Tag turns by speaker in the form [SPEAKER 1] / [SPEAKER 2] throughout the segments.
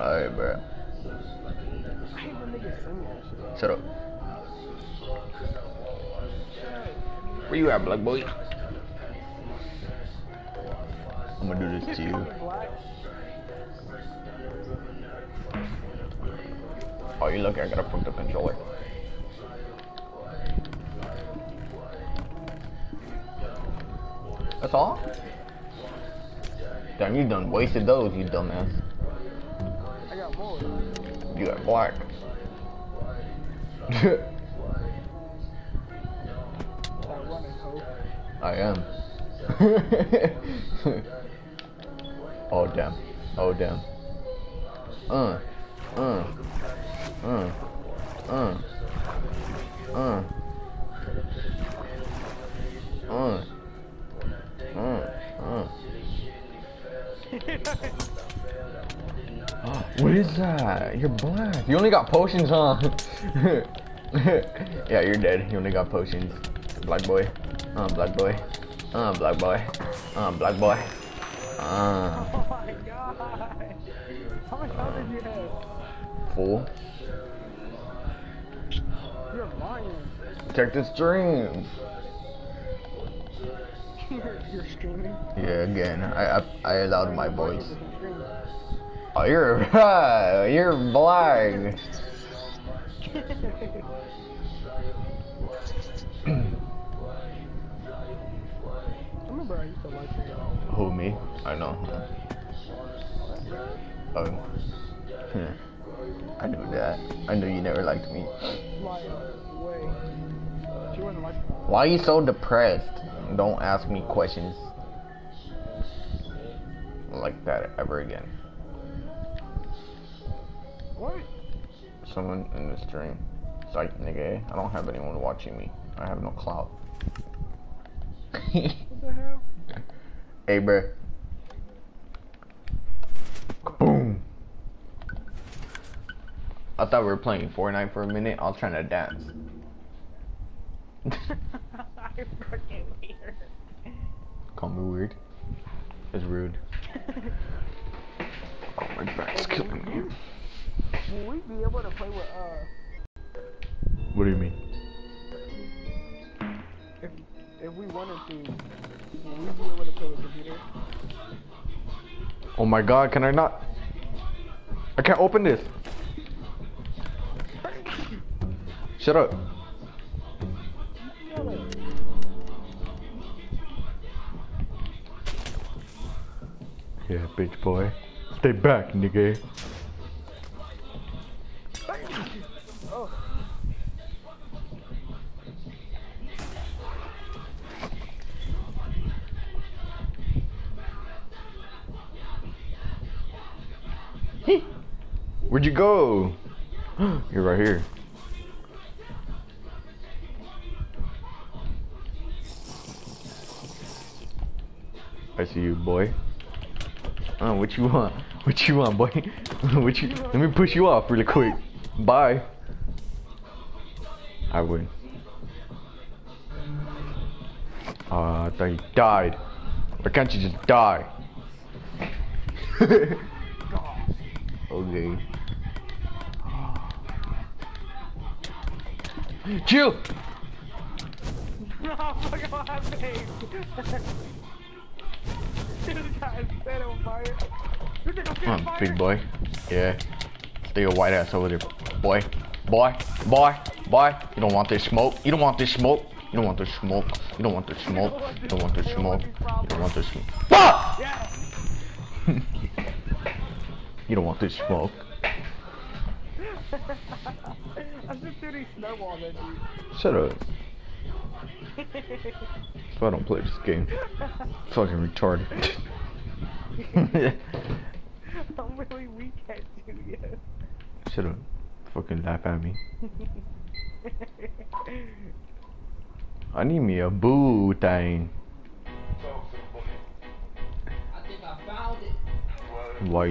[SPEAKER 1] Alright, bro. Shut up. Where you at, black boy? I'm gonna do this to you. Oh, you lucky I gotta put the controller. That's all? Damn, you done wasted those, you dumbass. You got black. I am. oh damn. Oh damn. Uh. Uh. Uh. Uh. Uh. Uh. Uh. Uh. what is that? You're black. You only got potions, huh? yeah, you're dead. You only got potions. Black boy. Uh, black boy. Uh, black boy. Uh, black boy. Uh,
[SPEAKER 2] Oh my god. How much health did you have?
[SPEAKER 1] fool.
[SPEAKER 2] You're lying.
[SPEAKER 1] Check the stream.
[SPEAKER 2] you're, you're streaming.
[SPEAKER 1] Yeah, again, I I, I allowed my voice. Oh, you're you're black.
[SPEAKER 2] I remember I used to like you.
[SPEAKER 1] Who me? I know. Oh. Hmm. I knew that. I knew you never liked me.
[SPEAKER 2] Like, way. She wasn't like
[SPEAKER 1] Why are you so depressed? Don't ask me questions like that ever again.
[SPEAKER 2] What?
[SPEAKER 1] Someone in the stream. It's like, nigga, I don't have anyone watching me. I have no clout.
[SPEAKER 2] What the hell?
[SPEAKER 1] hey, bruh. Boom. I thought we were playing Fortnite for a minute. I was trying to dance.
[SPEAKER 2] I fucking weird.
[SPEAKER 1] Call me weird. It's rude. Oh, my back's killing me.
[SPEAKER 2] Will we be able to play with, uh,
[SPEAKER 1] What do you mean?
[SPEAKER 2] if, if we wanted to, will we be able to play with computer?
[SPEAKER 1] Oh my god, can I not? I can't open this. Shut up. Yeah, bitch boy. Stay back, nigga. Where'd you go? You're right here. I see you, boy. Uh, what you want? What you want, boy? what you? Let me push you off really quick. Bye. I win. Uh, I thought you died. Why can't you just die? okay. Chill.
[SPEAKER 2] no, fuck on my face. this guy's set on fire. You think I'm
[SPEAKER 1] Come on,
[SPEAKER 2] fire?
[SPEAKER 1] big boy. Yeah. Stay your white ass over there, boy. Boy, boy, boy. You don't want this smoke. You don't want this smoke. You don't want this smoke. You don't want this smoke. You don't want this smoke. You don't want this smoke. Fuck!
[SPEAKER 2] Yeah.
[SPEAKER 1] You don't want this smoke.
[SPEAKER 2] I'm just threw these snowballs at you.
[SPEAKER 1] Shut up. So I don't play this game. Fucking retarded.
[SPEAKER 2] I'm really weak at you, yes.
[SPEAKER 1] Shut up. Fucking laugh at me. I need me a boo thing.
[SPEAKER 3] I think I found it.
[SPEAKER 1] Why?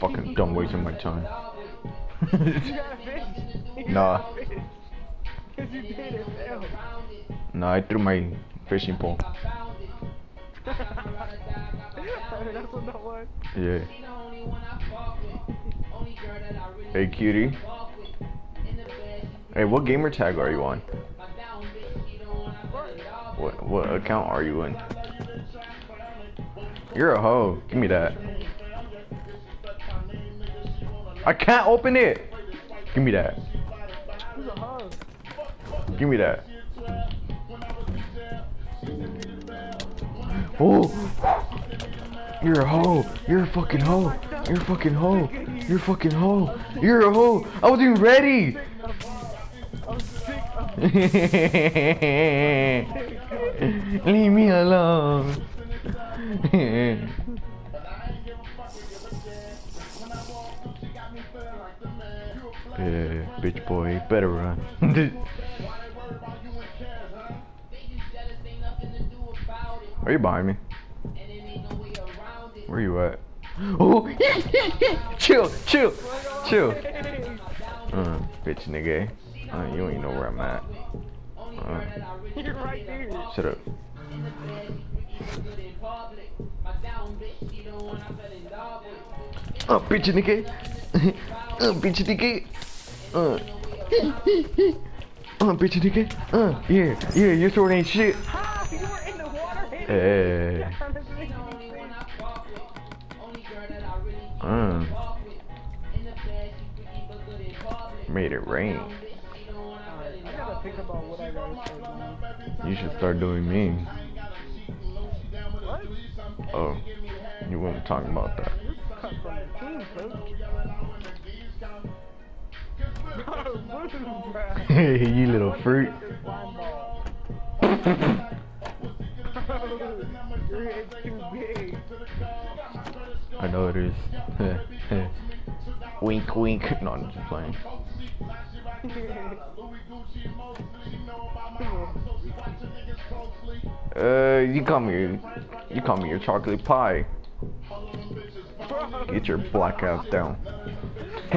[SPEAKER 1] Fucking dumb wasting my time.
[SPEAKER 2] You got a fish?
[SPEAKER 1] nah.
[SPEAKER 2] Cause you did it, fail.
[SPEAKER 1] Nah, I threw my fishing pole.
[SPEAKER 3] I found it.
[SPEAKER 2] That's what that was.
[SPEAKER 1] Yeah.
[SPEAKER 3] She the only one I fuck with. Only girl that I really
[SPEAKER 1] Hey cutie.
[SPEAKER 3] fuck with. In the bed,
[SPEAKER 1] Hey, what gamer tag are you on?
[SPEAKER 3] my down bitch, she the one I fell in love with.
[SPEAKER 1] What what account are you in? You're a hoe. Give me that. I can't open it. Give me that. Give me that. Oh, you're a hoe. You're a fucking hoe. You're a fucking hoe. You're a fucking hoe. You're a hoe. I wasn't even ready. Leave me alone. bitch boy, better run. Are you behind me? Where you at? Oh, chill, chill, chill. Uh, bitch nigga. Uh, you ain't know where I'm at. Uh, shut up. Uh, bitch nigga. uh, bitch nigga. Uh. uh, bitch nigga. Uh, yeah, yeah, your sword ain't shit.
[SPEAKER 2] Ha! You were in the water.
[SPEAKER 1] Hey. Uh, made it rain.
[SPEAKER 2] I gotta think about what I gotta say. man.
[SPEAKER 1] You should start doing me.
[SPEAKER 2] What?
[SPEAKER 1] Oh, you weren't talking about that. you little fruit.
[SPEAKER 2] This slime ball. Your head's too big.
[SPEAKER 1] I know it is. wink, wink. No, I'm just playing. Uh, you call me, you call me your chocolate pie. Get your black ass down.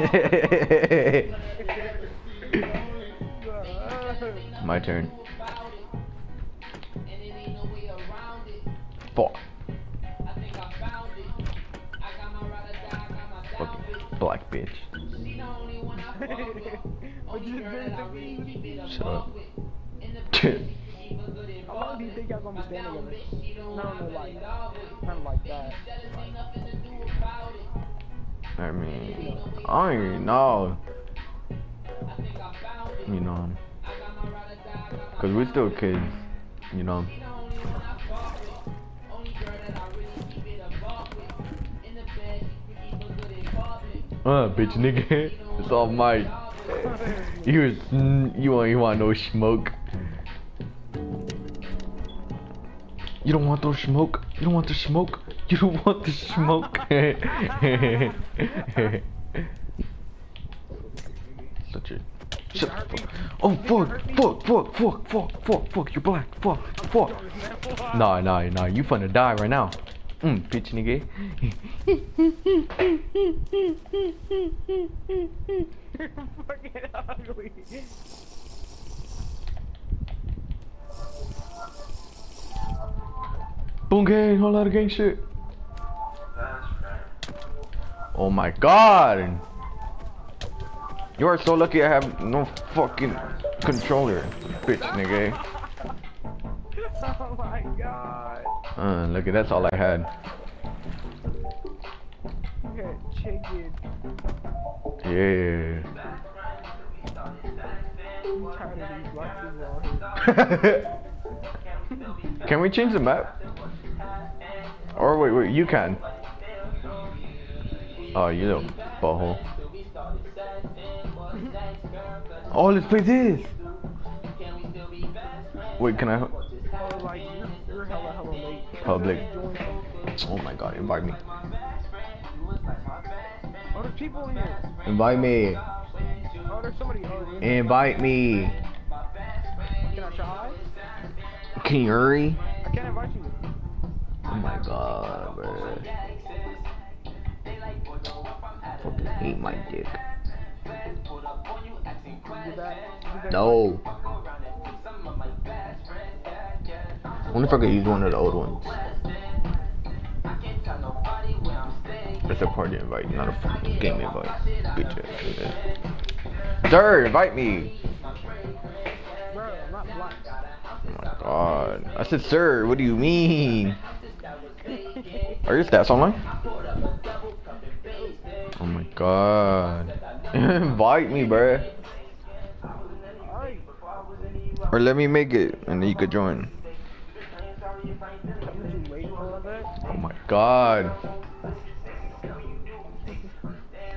[SPEAKER 1] My turn. Fuck. Fucking black bitch.
[SPEAKER 2] What you doing to me?
[SPEAKER 1] Shut up.
[SPEAKER 2] How long do you think y'all gonna be staying together? No, no, like, kind of like that.
[SPEAKER 1] I mean, I don't even know. You know, cause we're still kids. You know. Uh, bitch, nigga, it's all mine. You you want, you want no smoke? You don't want no smoke. You don't want the smoke. You don't want the smoke. Such a. Shut the fuck. Oh fuck, fuck, fuck, fuck, fuck, fuck, fuck. You're black. Fuck, fuck. Nah, nah, nah. You finna die right now. Mm, bitch, nigga.
[SPEAKER 2] You're fucking ugly.
[SPEAKER 1] Boom gang, whole lot of gang shit. Oh my god! You are so lucky I have no fucking controller, bitch nigga.
[SPEAKER 2] Oh my god.
[SPEAKER 1] Uh, look at that's all I had.
[SPEAKER 2] Had chicken.
[SPEAKER 1] Yeah.
[SPEAKER 2] I'm tired of these black people
[SPEAKER 1] can we change the map? Or wait, wait, you can. Oh, you little butthole. Oh, let's play this. Wait, can I?
[SPEAKER 2] Like, you're, you're hella, hella late.
[SPEAKER 1] Public. Oh my god, invite me.
[SPEAKER 2] Oh, there's people in here.
[SPEAKER 1] Invite me.
[SPEAKER 2] Oh, there's There's somebody already.
[SPEAKER 1] Invite me.
[SPEAKER 2] Can I try?
[SPEAKER 1] Can you hurry?
[SPEAKER 2] I can't invite you.
[SPEAKER 1] Oh my god, bro. Fucking hate my dick.
[SPEAKER 2] Do that. Do that.
[SPEAKER 1] No. wonder if I could use one of the old ones. It's a party invite, not a fucking game invite. Bitch ass invite me.
[SPEAKER 2] Bro, I'm not black.
[SPEAKER 1] Oh my god. I said, sir, what do you mean? Are your stats online? God. invite me, bruh. Or let me make it, and then you could join.
[SPEAKER 2] Usually wait for a bit.
[SPEAKER 1] Oh my god.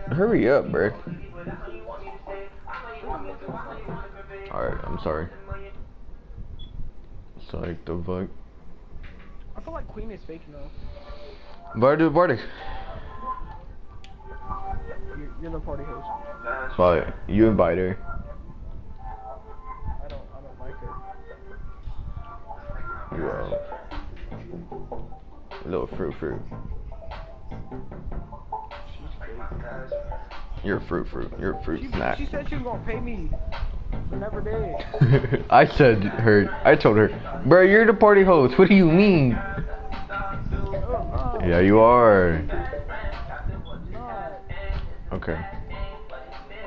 [SPEAKER 1] Hurry up, bruh. Alright, I'm sorry. Psych the fuck.
[SPEAKER 2] I feel like Queen is fake now.
[SPEAKER 1] The party?
[SPEAKER 2] You're, the party host.
[SPEAKER 1] But you invite her.
[SPEAKER 2] I don't. I don't like her.
[SPEAKER 1] You uh, little fruit fruit. You're a fruit fruit. You're a fruit
[SPEAKER 2] She,
[SPEAKER 1] snack.
[SPEAKER 2] she said she was gonna pay me, but never did.
[SPEAKER 1] I said her. I told her, bro, you're the party host. What do you mean?
[SPEAKER 2] Oh,
[SPEAKER 1] Yeah, you are. Okay.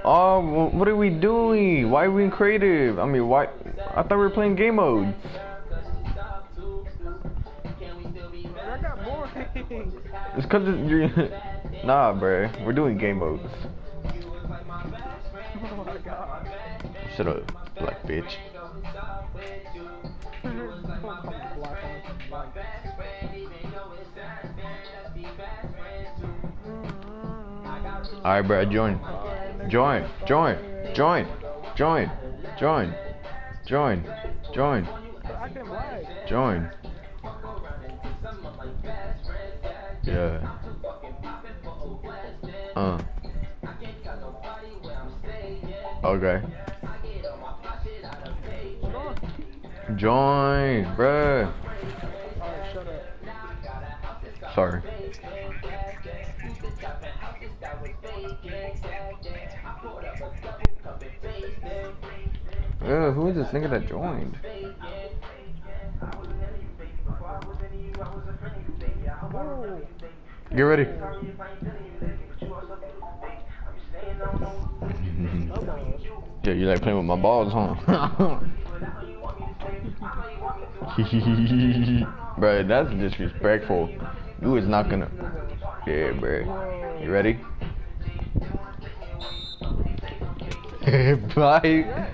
[SPEAKER 1] Oh, what are we doing? Why are we in creative? I mean, why? I thought we were playing game mode.
[SPEAKER 2] I got more things.
[SPEAKER 1] It's cause it's, you're. nah, bruh. We're doing game modes. Shut up, black bitch. All right, bro, join. Join, join, join, join, join, join,
[SPEAKER 2] join,
[SPEAKER 1] join. Yeah. Uh. Okay. Join, bruh. Sorry. Ugh, who is this nigga that joined? Get ready. Yeah, you like playing with my balls, huh? Bruh, that's disrespectful. You is not gonna. Yeah, bruh. You ready? Bye.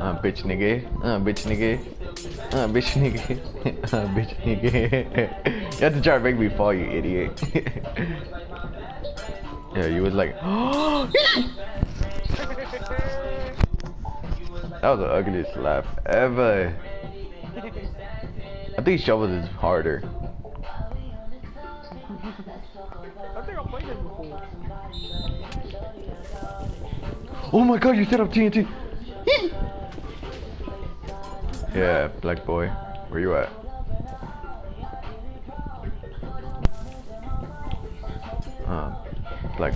[SPEAKER 1] Uh, bitch nigga. Uh, bitch nigga. Uh, bitch nigga. Uh, bitch nigga. you have to try to make me fall, you idiot. yeah, you was like. That was the ugliest laugh ever. I think shovels is harder. Oh my god, you set up TNT. yeah, black boy. Where you at? Uh, black,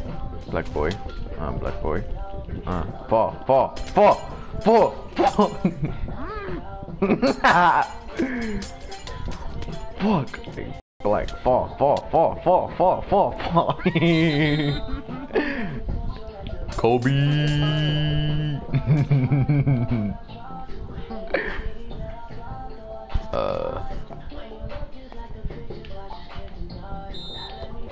[SPEAKER 1] black boy. Uh, black boy. Uh, fall, fall, fall, fall, fall. Fuck. Like, fall, fall, fall, fall, fall, fall, fall. Kobe. uh.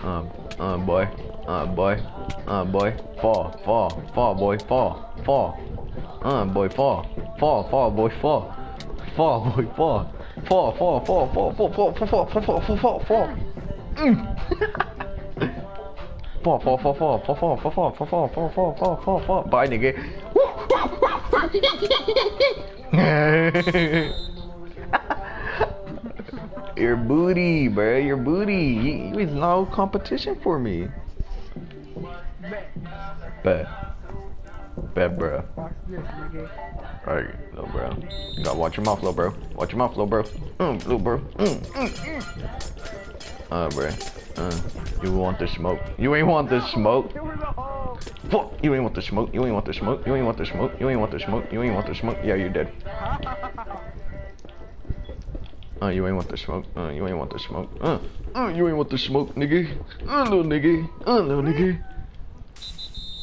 [SPEAKER 1] Um, uh, boy, uh, boy, uh, boy, fall, fall, fall, boy, fall, fall, uh, boy, fall, fall, fall, boy, fall, fall, boy, fall, fall, fall, fall, fall, fall, fall, fall, fall, fall, fall, fall, fall, fall, fall, fall, fall, fall, fall, fall, fall, fall, fall, fall, fall, fall, fall, fall, bye, nigga. Your booty, bruh, your booty. You, is no competition for me.
[SPEAKER 2] Bet.
[SPEAKER 1] Bet. Bro. Alright, little bro. You gotta watch your mouth, little bro. Watch your mouth, little bro. Mm, little bro. Mm, mm, mm. Uh, bro. Uh, you want the smoke. You ain't want the smoke. Fuck. You ain't want the smoke. You ain't want the smoke. You ain't want the smoke. You ain't want the smoke. You ain't want the smoke. Yeah, you're dead. Uh, you ain't want the smoke. Uh, you ain't want the smoke. Uh, uh, you ain't want the smoke, nigga. Uh, little nigga. Uh, little nigga.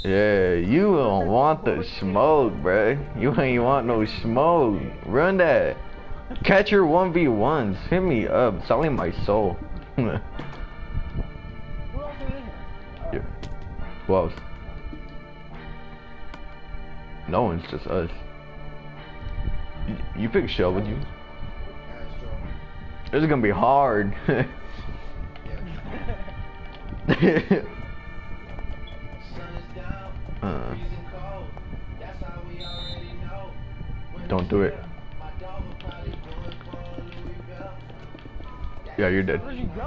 [SPEAKER 1] Yeah, you don't want the smoke, bruh. You ain't want no smoke. Run that. Catch your 1v1s. Hit me up. Selling my soul.
[SPEAKER 2] Who else is in here?
[SPEAKER 1] yeah. Who else? No one's just us. You, you pick Shell, would you? This is gonna be hard. uh, don't do it. Yeah, you're dead.
[SPEAKER 2] Where'd you go?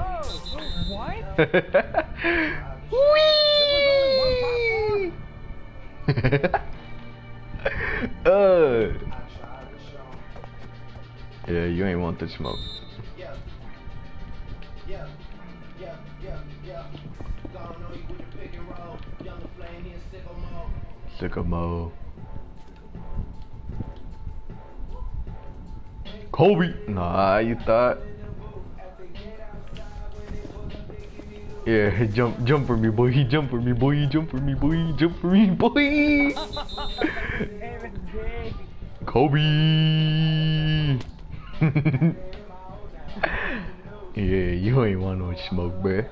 [SPEAKER 2] What? Wee!
[SPEAKER 1] uh. Yeah, you ain't want this smoke. Sycamore. Kobe! Nah, you thought. Yeah, jump, jump for me, boy. He jump for me, boy. Jump for me, boy. Jump for me, boy. Kobe. yeah, you ain't want no smoke, bruh.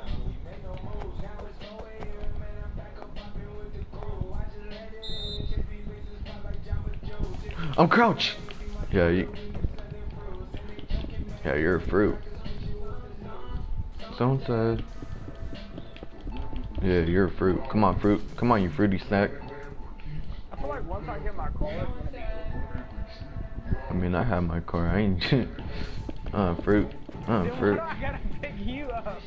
[SPEAKER 1] I'm crouch. Yeah, you. Yeah, you're a fruit. Someone said. Yeah, you're a fruit. Come on, fruit. Come on, you fruity snack.
[SPEAKER 2] I feel like once I get my car, it's gonna be
[SPEAKER 1] I mean, I have my car. I ain't. uh, fruit. Uh, fruit.
[SPEAKER 2] I gotta pick you up?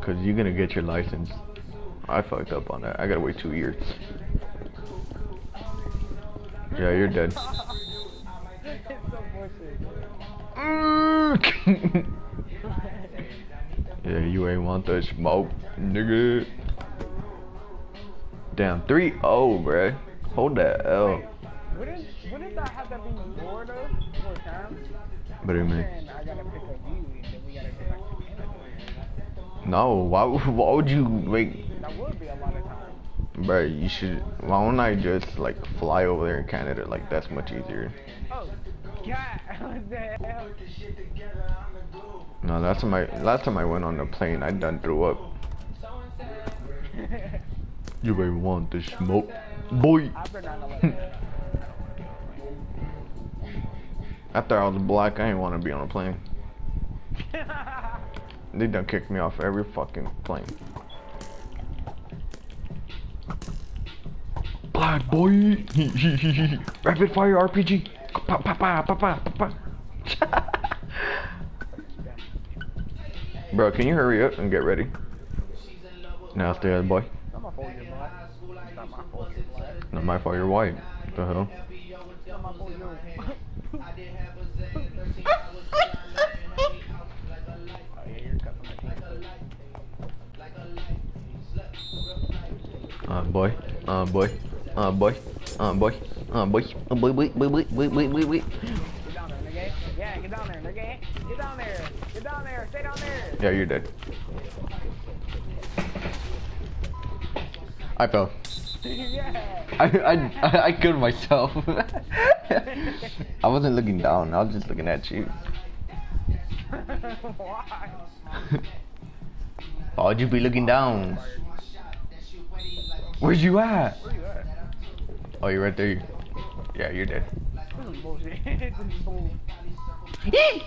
[SPEAKER 1] Cause you're gonna get your license. I fucked up on that. I gotta wait two years. Yeah, you're dead.
[SPEAKER 2] it's so bullshit.
[SPEAKER 1] yeah, you ain't want the smoke, nigga. Damn, 3-0, bruh. Hold that L.
[SPEAKER 2] Wouldn't, wouldn't that have to be more though? More time?
[SPEAKER 1] What do you mean?
[SPEAKER 2] Then I gotta pick up you, and then we gotta get back to Canada.
[SPEAKER 1] No, why, why would you make,
[SPEAKER 2] That would be a lot of time.
[SPEAKER 1] bruh, you should, why don't I just, like, fly over there in Canada? Like, that's much easier.
[SPEAKER 2] Oh, God, what the hell?
[SPEAKER 1] No, last time I, last time I went on the plane, I done threw up. You ain't want the smoke, boy.
[SPEAKER 2] After
[SPEAKER 1] I was black, I ain't want to be on a plane. They done kicked me off every fucking plane. Black boy! Rapid fire RPG! Pa, pa, pa, pa, pa, pa. Bro, can you hurry up and get ready? Now stay boy.
[SPEAKER 2] It's not my fault you're black. It's not my fault you're black.
[SPEAKER 1] My fault you're white. Hell?
[SPEAKER 2] From the king.
[SPEAKER 1] Uh, boy. Uh, boy. Uh, boy. Uh, boy. Uh, boy. Uh, boy, boy, boy, boy, boy, boy, boy, boy.
[SPEAKER 2] Get down there, nigga. Yeah, get down there, nigga. Get down there. Get down there. Stay down there.
[SPEAKER 1] Yeah, you're dead. I fell.
[SPEAKER 2] yeah.
[SPEAKER 1] I, I, I, I killed myself. I wasn't looking down. I was just looking at you.
[SPEAKER 2] Why?
[SPEAKER 1] Why would you be looking down? Where's you at?
[SPEAKER 2] Where you at?
[SPEAKER 1] Oh, you're right there. Yeah, you're dead.
[SPEAKER 2] This is bullshit. this is bull. I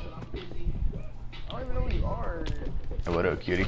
[SPEAKER 2] don't even know where you are.
[SPEAKER 1] Hey, what up, cutie?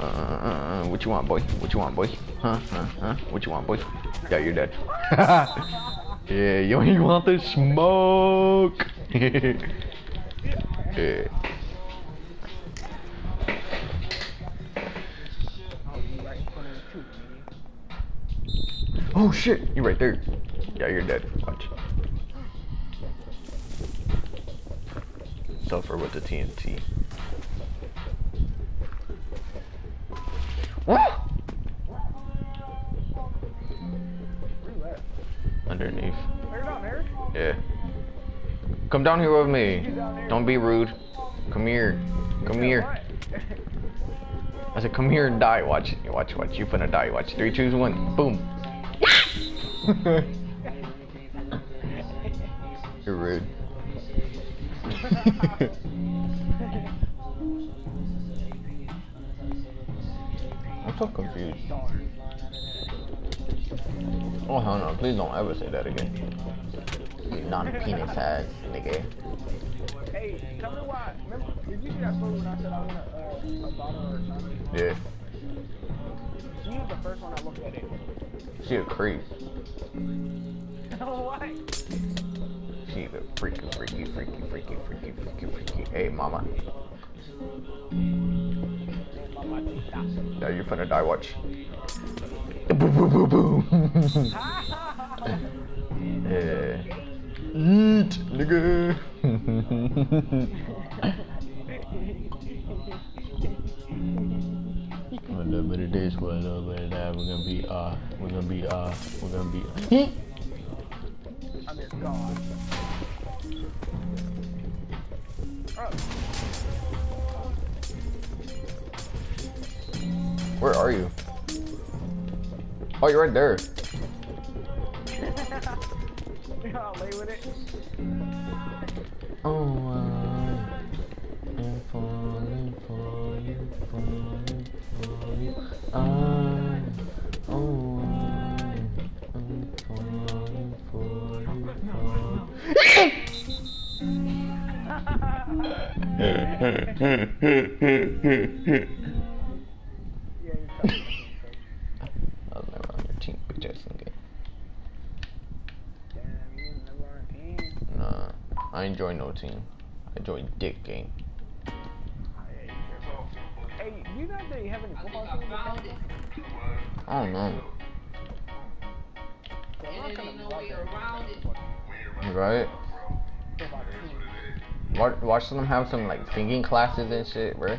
[SPEAKER 1] Uh, uh, what you want, boy? What you want, boy? Huh? Huh? Huh? What you want, boy? Yeah, you're dead. yeah, you ain't want the smoke. yeah.
[SPEAKER 2] Oh,
[SPEAKER 1] shit, you right there. Yeah, you're dead. Watch. Suffer with the TNT. Underneath.
[SPEAKER 2] Where down there?
[SPEAKER 1] Yeah. Come down here with me. Don't be rude. Come here. Come here. I said, come here and die. Watch. Watch, watch. You finna die. Watch. Three, two, one. Boom. You're rude. so confused. Oh hell no, please don't ever say that again. You non-penis ass nigga.
[SPEAKER 2] Hey, tell me why. Remember, did you see that story when I said I want a, uh, a daughter or a son?
[SPEAKER 1] Yeah.
[SPEAKER 2] She was the first one I looked at it.
[SPEAKER 1] She a creep.
[SPEAKER 2] Why?
[SPEAKER 1] She a freaky, freaky, freaky, freaky, freaky, freaky, freaky. Hey mama. Yeah, you're finna die, watch. Boom, boom, boom, boom. yeah. Eat, nigga. A little bit of this, a little bit of that. We're gonna be, uh, we're gonna be, uh, we're gonna be.
[SPEAKER 2] I'm Oh,
[SPEAKER 1] you're right there.
[SPEAKER 2] I'll lay with it.
[SPEAKER 1] Oh, I'm falling for you, falling for you. I, oh, I'm falling for you.
[SPEAKER 2] Yeah,
[SPEAKER 1] Right? Watch, watch them have some like singing classes and shit, bro.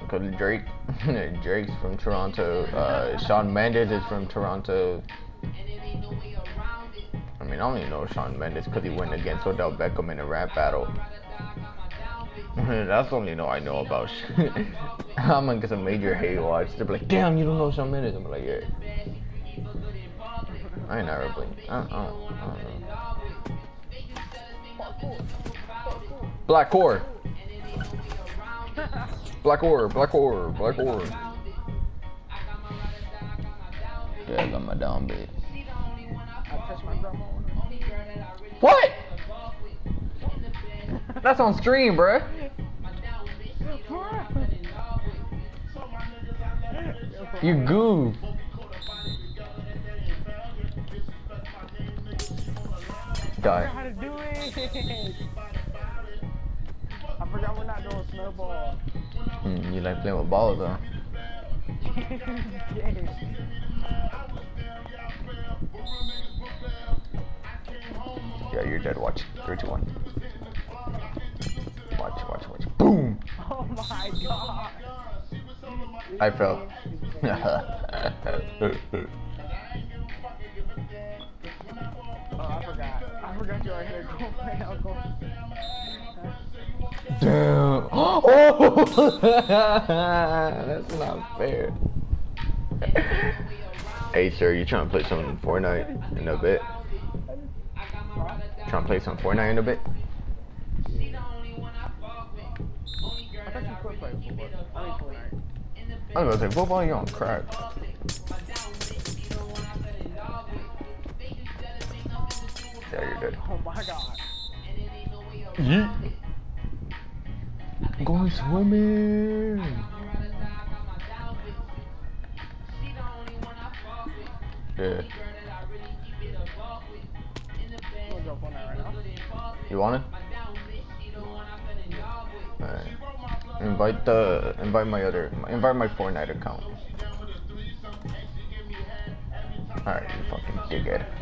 [SPEAKER 1] Because Drake, Drake's from Toronto. Uh, Shawn Mendes is from Toronto.
[SPEAKER 3] And there ain't no way around it.
[SPEAKER 1] I mean, I only know Shawn Mendes because he went against Odell Beckham in a rap battle.
[SPEAKER 3] Ride or die, I got my down bitch.
[SPEAKER 1] That's the only know I know about. I'm gonna get some major hate watch. They're like, damn, you don't know Shawn Mendes. I'm like, yeah. I ain't never blinked. I, don't, I. Black core. Black ore, black ore, black
[SPEAKER 3] ore.
[SPEAKER 1] Yeah, I got my down
[SPEAKER 3] bit.
[SPEAKER 1] What? That's on stream, bruh. You goof.
[SPEAKER 2] I forgot how to do it. I forgot we're not doing snowball.
[SPEAKER 1] Mm, you like playing with balls, though.
[SPEAKER 2] yes.
[SPEAKER 1] Yeah, you're dead. Watch. Three, two, one. Watch, watch, watch. Boom!
[SPEAKER 2] Oh my god.
[SPEAKER 1] I fell. Damn. Oh! That's not fair. hey, sir, you trying to play some Fortnite in a bit? Trying to play some Fortnite in a bit? I'm gonna say football, you on crack. Yeah, you're good.
[SPEAKER 2] Oh my god.
[SPEAKER 1] Yeet. Going swimming. Yeah.
[SPEAKER 2] I'm gonna jump on that right now.
[SPEAKER 1] You want it? Alright. Invite the invite my other invite my Fortnite account. Alright, you fucking dickhead.